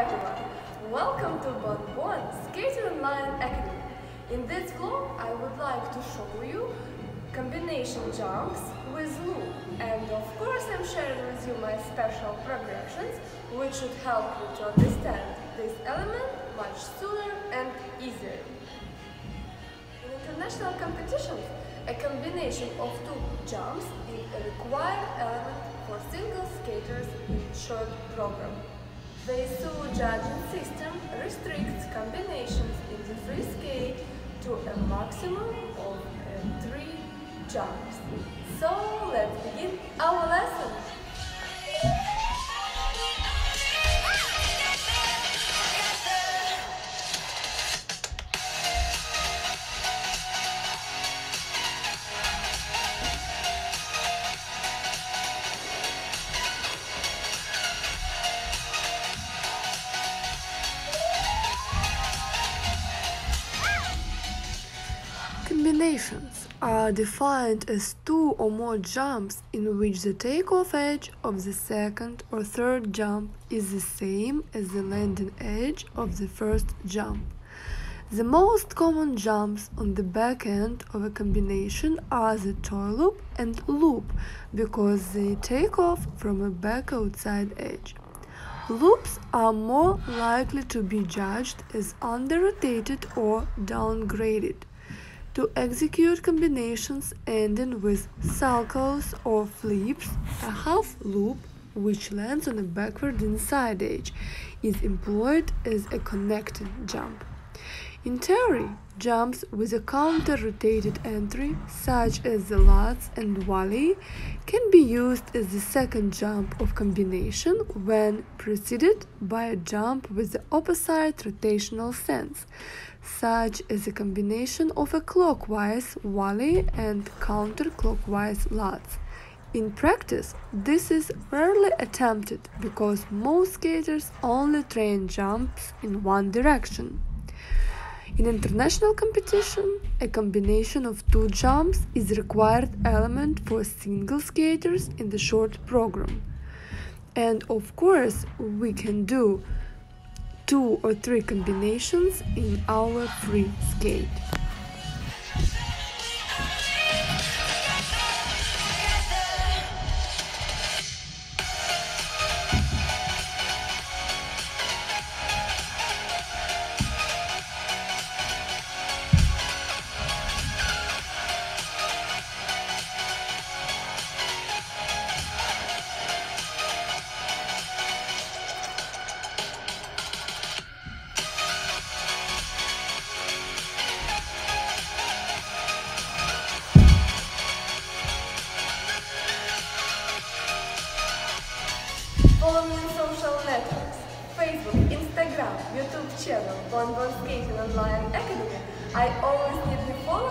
everyone! Welcome to Bon Bon Skating Online Academy. In this vlog, I would like to show you combination jumps with loop. And of course, I'm sharing with you my special progressions, which should help you to understand this element much sooner and easier. In international competitions, a combination of two jumps is a required element for single skaters in short program. The ISU judging system restricts combinations in the free skate to a maximum of uh, three jumps. Combinations are defined as two or more jumps in which the takeoff edge of the second or third jump is the same as the landing edge of the first jump. The most common jumps on the back end of a combination are the toe loop and loop because they take off from a back outside edge. Loops are more likely to be judged as under-rotated or downgraded to execute combinations ending with salchows or flips, a half loop, which lands on a backward inside edge, is employed as a connecting jump. In theory, jumps with a counter-rotated entry, such as the lutz and walley, can be used as the second jump of combination when preceded by a jump with the opposite rotational sense, such as a combination of a clockwise walley and counterclockwise lutz. In practice, this is rarely attempted because most skaters only train jumps in one direction. In international competition, a combination of two jumps is required element for single skaters in the short program. And of course, we can do two or three combinations in our free skate. Channel, Bon Bon Skating Online Academy. I always need new followers,